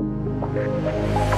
Thank you.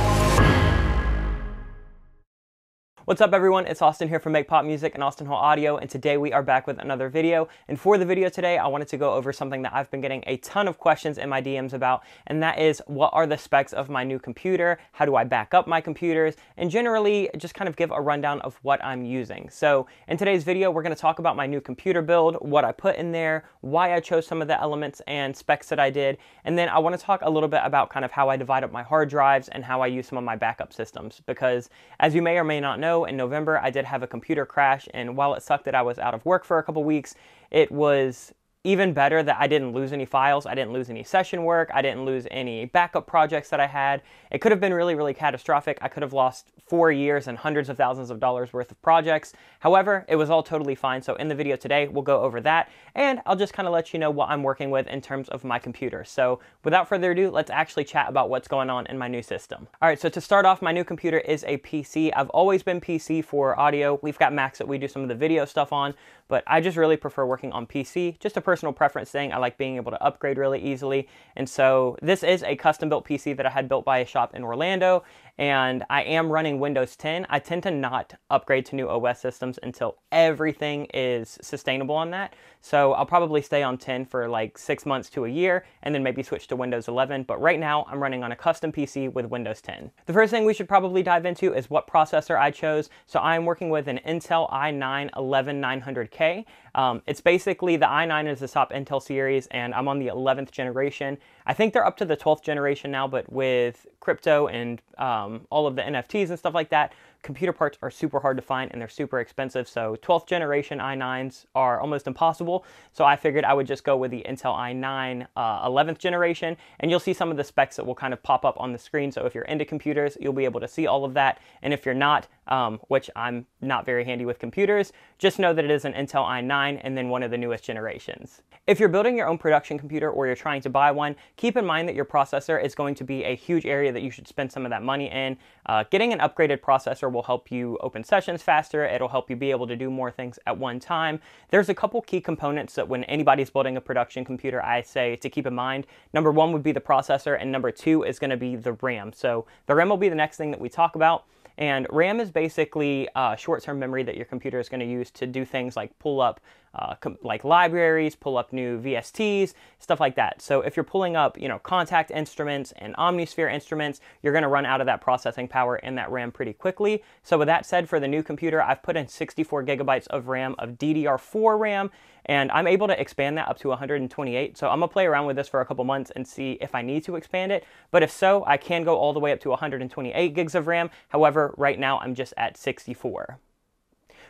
What's up everyone, it's Austin here from Make Pop Music and Austin Hull Audio, and today we are back with another video. And for the video today, I wanted to go over something that I've been getting a ton of questions in my DMs about, and that is what are the specs of my new computer, how do I back up my computers, and generally just kind of give a rundown of what I'm using. So in today's video, we're gonna talk about my new computer build, what I put in there, why I chose some of the elements and specs that I did, and then I wanna talk a little bit about kind of how I divide up my hard drives and how I use some of my backup systems, because as you may or may not know, in November, I did have a computer crash, and while it sucked that I was out of work for a couple weeks, it was even better that I didn't lose any files, I didn't lose any session work, I didn't lose any backup projects that I had. It could have been really, really catastrophic. I could have lost four years and hundreds of thousands of dollars worth of projects. However, it was all totally fine. So in the video today, we'll go over that and I'll just kind of let you know what I'm working with in terms of my computer. So without further ado, let's actually chat about what's going on in my new system. All right, so to start off, my new computer is a PC. I've always been PC for audio. We've got Macs that we do some of the video stuff on, but I just really prefer working on PC. Just a personal preference thing. I like being able to upgrade really easily. And so this is a custom built PC that I had built by a shop in Orlando and I am running Windows 10. I tend to not upgrade to new OS systems until everything is sustainable on that. So I'll probably stay on 10 for like six months to a year and then maybe switch to Windows 11. But right now I'm running on a custom PC with Windows 10. The first thing we should probably dive into is what processor I chose. So I'm working with an Intel i9 11900K. Um, it's basically the i9 is the top Intel series and I'm on the 11th generation. I think they're up to the 12th generation now, but with crypto and um, all of the NFTs and stuff like that, computer parts are super hard to find and they're super expensive. So 12th generation i9s are almost impossible. So I figured I would just go with the Intel i9 uh, 11th generation and you'll see some of the specs that will kind of pop up on the screen. So if you're into computers, you'll be able to see all of that. And if you're not, um, which I'm not very handy with computers, just know that it is an Intel i9 and then one of the newest generations. If you're building your own production computer or you're trying to buy one, keep in mind that your processor is going to be a huge area that you should spend some of that money in. Uh, getting an upgraded processor will help you open sessions faster. It'll help you be able to do more things at one time. There's a couple key components that when anybody's building a production computer, I say to keep in mind. Number one would be the processor, and number two is going to be the RAM. So the RAM will be the next thing that we talk about. And RAM is basically uh, short-term memory that your computer is going to use to do things like pull up uh, like libraries, pull up new VSTs, stuff like that. So if you're pulling up, you know, Kontakt instruments and Omnisphere instruments, you're going to run out of that processing power in that RAM pretty quickly. So with that said, for the new computer, I've put in 64 gigabytes of RAM of DDR4 RAM, and I'm able to expand that up to 128. So I'm gonna play around with this for a couple months and see if I need to expand it. But if so, I can go all the way up to 128 gigs of RAM. However, right now I'm just at 64.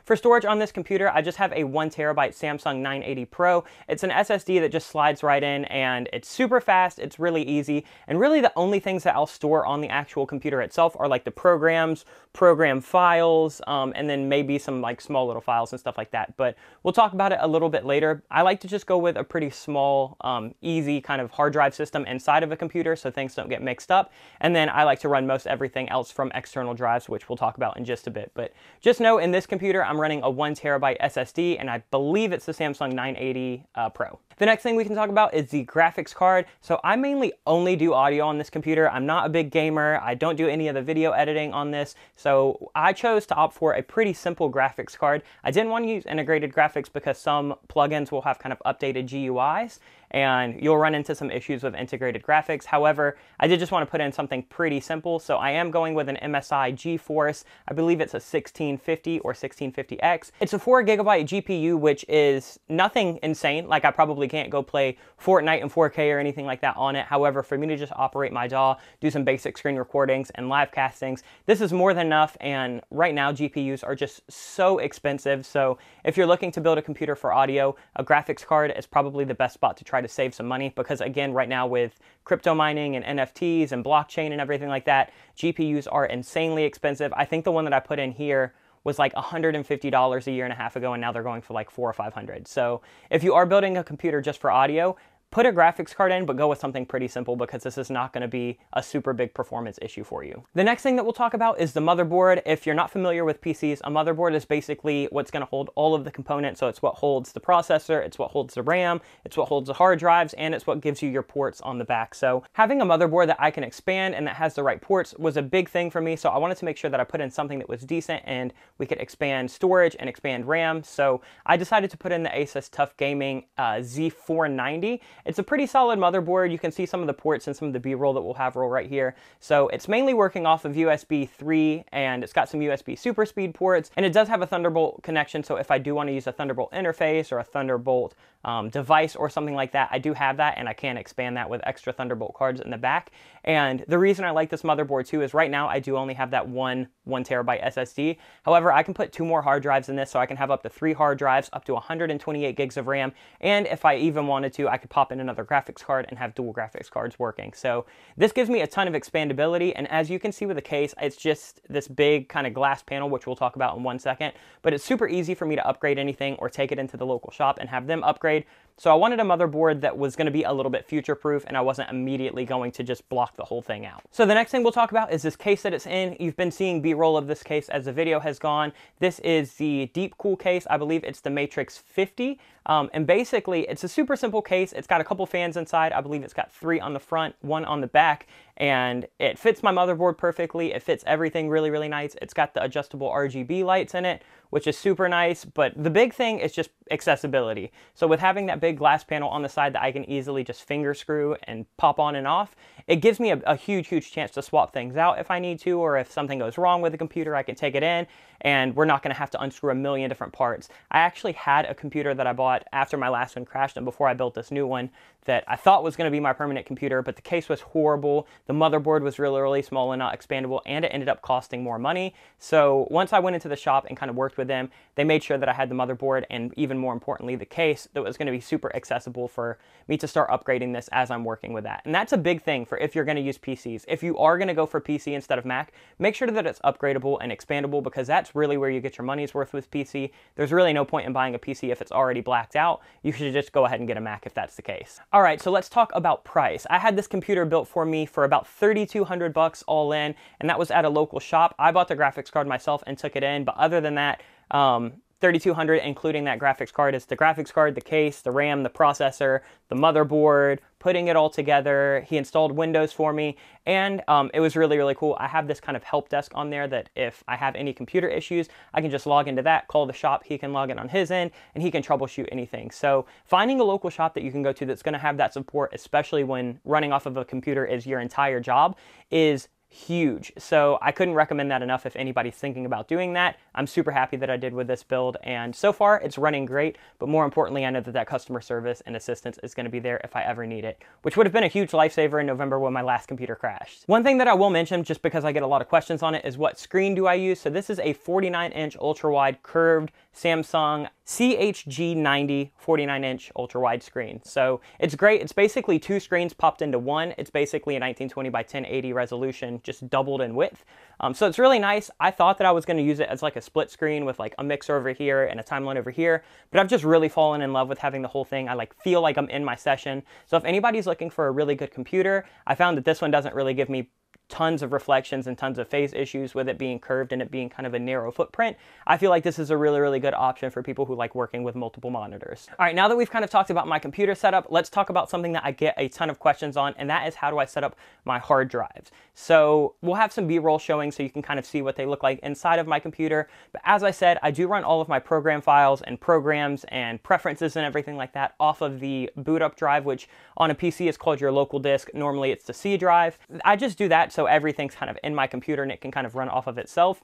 For storage on this computer, I just have a one terabyte Samsung 980 Pro. It's an SSD that just slides right in and it's super fast, it's really easy, and really the only things that I'll store on the actual computer itself are like the programs, program files, um, and then maybe some like small little files and stuff like that. But we'll talk about it a little bit later. I like to just go with a pretty small, um, easy kind of hard drive system inside of a computer so things don't get mixed up. And then I like to run most everything else from external drives, which we'll talk about in just a bit. But just know in this computer, I'm running a one terabyte SSD, and I believe it's the Samsung 980 uh, Pro. The next thing we can talk about is the graphics card. So I mainly only do audio on this computer. I'm not a big gamer. I don't do any of the video editing on this. So I chose to opt for a pretty simple graphics card. I didn't want to use integrated graphics because some plugins will have kind of updated GUIs and you'll run into some issues with integrated graphics. However, I did just want to put in something pretty simple, so I am going with an MSI GeForce. I believe it's a 1650 or 1650X. It's a 4 gigabyte GPU, which is nothing insane. Like I probably can't go play Fortnite in 4K or anything like that on it. However, for me to just operate my DAW, do some basic screen recordings and live castings, this is more than enough. And right now, GPUs are just so expensive. So if you're looking to build a computer for audio, a graphics card is probably the best spot to try to save some money because again, right now with crypto mining and NFTs and blockchain and everything like that, GPUs are insanely expensive. I think the one that I put in here was like $150 a year and a half ago and now they're going for like four or 500. So if you are building a computer just for audio, put a graphics card in, but go with something pretty simple because this is not going to be a super big performance issue for you. The next thing that we'll talk about is the motherboard. If you're not familiar with PCs, a motherboard is basically what's going to hold all of the components. So it's what holds the processor, it's what holds the RAM, it's what holds the hard drives, and it's what gives you your ports on the back. So having a motherboard that I can expand and that has the right ports was a big thing for me. So I wanted to make sure that I put in something that was decent and we could expand storage and expand RAM. So I decided to put in the Asus TUF Gaming uh, Z490. It's a pretty solid motherboard. You can see some of the ports and some of the B-roll that we'll have roll right here. So it's mainly working off of USB 3 and it's got some USB super speed ports and it does have a Thunderbolt connection. So if I do want to use a Thunderbolt interface or a Thunderbolt um, device or something like that, I do have that and I can expand that with extra Thunderbolt cards in the back. And the reason I like this motherboard too is right now I do only have that one one terabyte SSD. However, I can put two more hard drives in this so I can have up to three hard drives, up to 128 gigs of RAM. And if I even wanted to, I could pop in another graphics card and have dual graphics cards working. So this gives me a ton of expandability. And as you can see with the case, it's just this big kind of glass panel, which we'll talk about in one second. But it's super easy for me to upgrade anything or take it into the local shop and have them upgrade trade. So I wanted a motherboard that was going to be a little bit future proof and I wasn't immediately going to just block the whole thing out. So the next thing we'll talk about is this case that it's in. You've been seeing B-roll of this case as the video has gone. This is the Deepcool case. I believe it's the Matrexx 50. Um, and basically, it's a super simple case. It's got a couple fans inside. I believe it's got three on the front, one on the back, and it fits my motherboard perfectly. It fits everything really, really nice. It's got the adjustable RGB lights in it, which is super nice. But the big thing is just accessibility. So with having that big glass panel on the side that I can easily just finger screw and pop on and off, it gives me a, a huge, huge chance to swap things out if I need to, or if something goes wrong with the computer, I can take it in and we're not gonna have to unscrew a million different parts. I actually had a computer that I bought after my last one crashed and before I built this new one that I thought was gonna be my permanent computer, but the case was horrible. The motherboard was really, really small and not expandable, and it ended up costing more money. So once I went into the shop and kind of worked with them, they made sure that I had the motherboard and even more importantly, the case that was gonna be super accessible for me to start upgrading this as I'm working with that. And that's a big thing for if you're gonna use PCs. If you are gonna go for PC instead of Mac, make sure that it's upgradable and expandable because that's really where you get your money's worth with PC. There's really no point in buying a PC if it's already blacked out. You should just go ahead and get a Mac if that's the case. All right, so let's talk about price. I had this computer built for me for about 3,200 bucks all in, and that was at a local shop. I bought the graphics card myself and took it in, but other than that, um, 3200 including that graphics card is the graphics card, the case, the RAM, the processor, the motherboard, putting it all together. He installed Windows for me and um, it was really, really cool. I have this kind of help desk on there that if I have any computer issues, I can just log into that, call the shop, he can log in on his end and he can troubleshoot anything. So finding a local shop that you can go to that's gonna have that support, especially when running off of a computer is your entire job, is huge. So I couldn't recommend that enough if anybody's thinking about doing that. I'm super happy that I did with this build and so far it's running great, but more importantly, I know that that customer service and assistance is gonna be there if I ever need it, which would have been a huge lifesaver in November when my last computer crashed. One thing that I will mention, just because I get a lot of questions on it, is what screen do I use? So this is a 49 inch ultra wide curved Samsung CHG90 49 inch ultra wide screen. So it's great. It's basically two screens popped into one. It's basically a 1920 by 1080 resolution, just doubled in width. Um, so it's really nice. I thought that I was going to use it as like a split screen with like a mixer over here and a timeline over here, but I've just really fallen in love with having the whole thing. I like feel like I'm in my session. So if anybody's looking for a really good computer, I found that this one doesn't really give me tons of reflections and tons of phase issues with it being curved and it being kind of a narrow footprint, I feel like this is a really, really good option for people who like working with multiple monitors. All right, now that we've kind of talked about my computer setup, let's talk about something that I get a ton of questions on, and that is how do I set up my hard drives. So we'll have some B-roll showing so you can kind of see what they look like inside of my computer. But as I said, I do run all of my program files and programs and preferences and everything like that off of the boot up drive, which on a PC is called your local disk. Normally it's the C drive. I just do that so so everything's kind of in my computer and it can kind of run off of itself.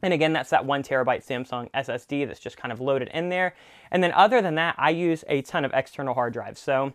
And again, that's that one terabyte Samsung SSD that's just kind of loaded in there. And then other than that, I use a ton of external hard drives. So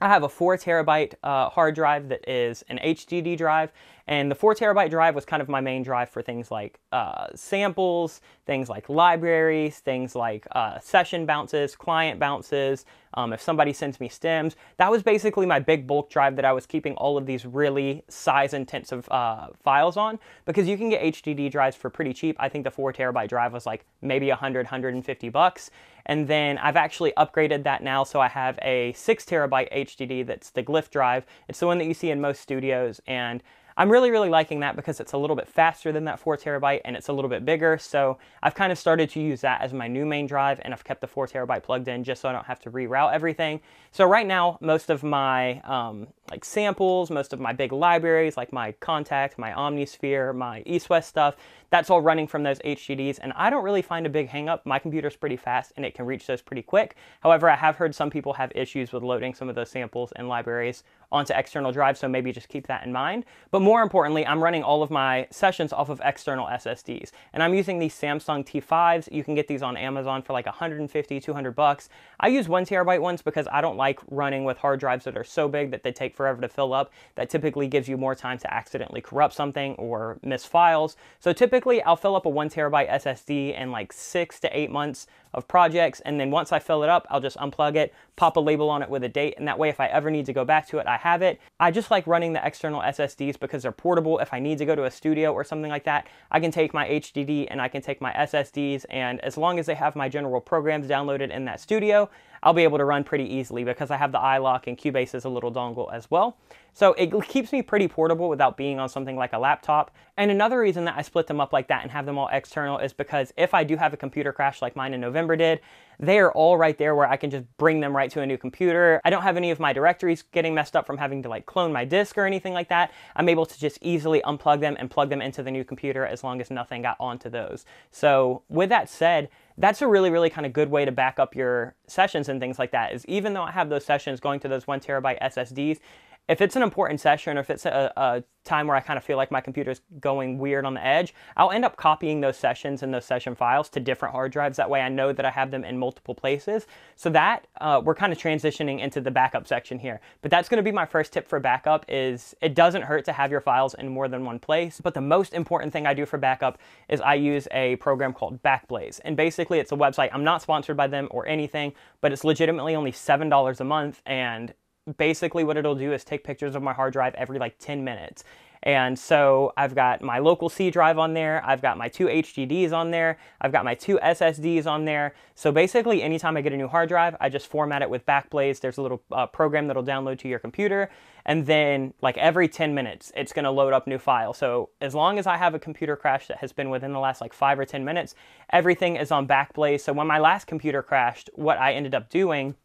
I have a four terabyte uh, hard drive that is an HDD drive, and the 4 terabyte drive was kind of my main drive for things like uh, samples, things like libraries, things like uh, session bounces, client bounces, um, if somebody sends me stems. That was basically my big bulk drive that I was keeping all of these really size intensive uh, files on because you can get HDD drives for pretty cheap. I think the 4 terabyte drive was like maybe 100, 150 bucks. And then I've actually upgraded that now, so I have a six terabyte HDD that's the Glyph drive. It's the one that you see in most studios, and I'm really, really liking that because it's a little bit faster than that 4 terabyte and it's a little bit bigger. So I've kind of started to use that as my new main drive and I've kept the 4 terabyte plugged in just so I don't have to reroute everything. So right now, most of my um, like samples, most of my big libraries, like my Kontakt, my Omnisphere, my east-west stuff, that's all running from those HDDs, and I don't really find a big hangup. My computer's pretty fast and it can reach those pretty quick. However, I have heard some people have issues with loading some of those samples and libraries onto external drives, so maybe just keep that in mind. But more importantly, I'm running all of my sessions off of external SSDs, and I'm using these Samsung T5s. You can get these on Amazon for like 150, 200 bucks. I use one terabyte ones because I don't like running with hard drives that are so big that they take forever to fill up. That typically gives you more time to accidentally corrupt something or miss files. So typically I'll fill up a one terabyte SSD in like six to eight months of projects. And then once I fill it up, I'll just unplug it, pop a label on it with a date. And that way, if I ever need to go back to it, I have it. I just like running the external SSDs because they're portable. If I need to go to a studio or something like that, I can take my HDD and I can take my SSDs. And as long as they have my general programs downloaded in that studio, I'll be able to run pretty easily because I have the iLok and Cubase as a little dongle as well. So it keeps me pretty portable without being on something like a laptop. And another reason that I split them up like that and have them all external is because if I do have a computer crash like mine in November did, they are all right there where I can just bring them right to a new computer. I don't have any of my directories getting messed up from having to like clone my disk or anything like that. I'm able to just easily unplug them and plug them into the new computer as long as nothing got onto those. So with that said, that's a really, really kind of good way to back up your sessions and things like that is even though I have those sessions going to those one terabyte SSDs, if it's an important session or if it's a, a, time where I kind of feel like my computer's going weird on the edge, I'll end up copying those sessions and those session files to different hard drives. That way I know that I have them in multiple places. So that uh, we're kind of transitioning into the backup section here. But that's going to be my first tip for backup is it doesn't hurt to have your files in more than one place. But the most important thing I do for backup is I use a program called Backblaze. And basically it's a website. I'm not sponsored by them or anything, but it's legitimately only $7 a month and basically what it'll do is take pictures of my hard drive every like 10 minutes. And so I've got my local C drive on there, I've got my two HDDs on there, I've got my two SSDs on there. So basically anytime I get a new hard drive, I just format it with Backblaze. There's a little uh, program that'll download to your computer. And then like every 10 minutes, it's gonna load up new files. So as long as I have a computer crash that has been within the last like five or 10 minutes, everything is on Backblaze. So when my last computer crashed, what I ended up doing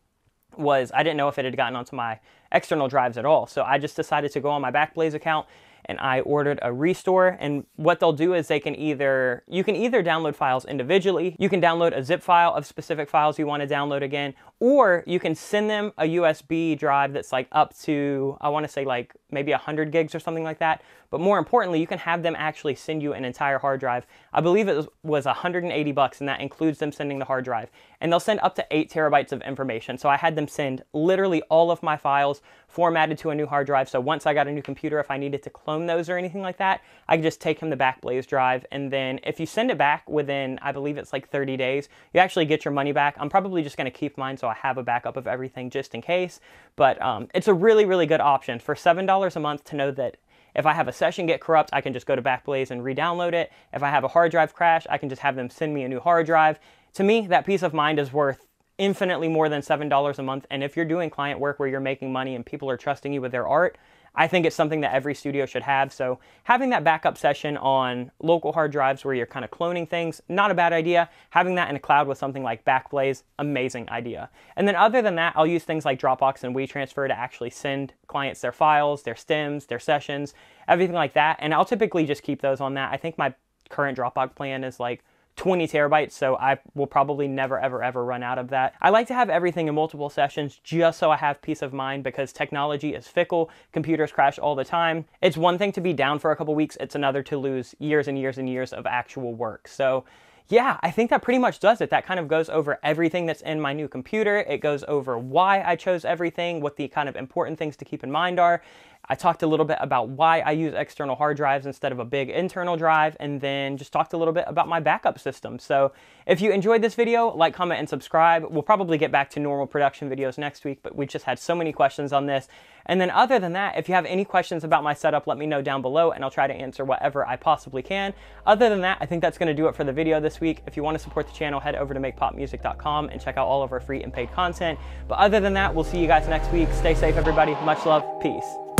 was I didn't know if it had gotten onto my external drives at all. So I just decided to go on my Backblaze account and I ordered a restore. And what they'll do is they can either, you can either download files individually, you can download a zip file of specific files you want to download again, or you can send them a USB drive that's like up to, I want to say like maybe 100 gigs or something like that. But more importantly, you can have them actually send you an entire hard drive. I believe it was 180 bucks and that includes them sending the hard drive. And they'll send up to eight terabytes of information. So I had them send literally all of my files formatted to a new hard drive. So once I got a new computer, if I needed to clone those or anything like that, I could just take him the Backblaze drive. And then if you send it back within, I believe it's like 30 days, you actually get your money back. I'm probably just gonna keep mine so I have a backup of everything just in case. But um, it's a really, really good option for $7 a month to know that if I have a session get corrupt, I can just go to Backblaze and re-download it. If I have a hard drive crash, I can just have them send me a new hard drive. To me, that peace of mind is worth infinitely more than $7 a month. And if you're doing client work where you're making money and people are trusting you with their art, I think it's something that every studio should have. So having that backup session on local hard drives where you're kind of cloning things, not a bad idea. Having that in a cloud with something like Backblaze, amazing idea. And then other than that, I'll use things like Dropbox and WeTransfer to actually send clients their files, their stems, their sessions, everything like that. And I'll typically just keep those on that. I think my current Dropbox plan is like 20 terabytes, so I will probably never, ever, ever run out of that. I like to have everything in multiple sessions just so I have peace of mind because technology is fickle, computers crash all the time. It's one thing to be down for a couple weeks, it's another to lose years and years and years of actual work. So yeah, I think that pretty much does it. That kind of goes over everything that's in my new computer. It goes over why I chose everything, what the kind of important things to keep in mind are. I talked a little bit about why I use external hard drives instead of a big internal drive, and then just talked a little bit about my backup system. So if you enjoyed this video, like, comment, and subscribe. We'll probably get back to normal production videos next week, but we just had so many questions on this. And then other than that, if you have any questions about my setup, let me know down below, and I'll try to answer whatever I possibly can. Other than that, I think that's going to do it for the video this week. If you want to support the channel, head over to makepopmusic.com and check out all of our free and paid content. But other than that, we'll see you guys next week. Stay safe, everybody. Much love. Peace.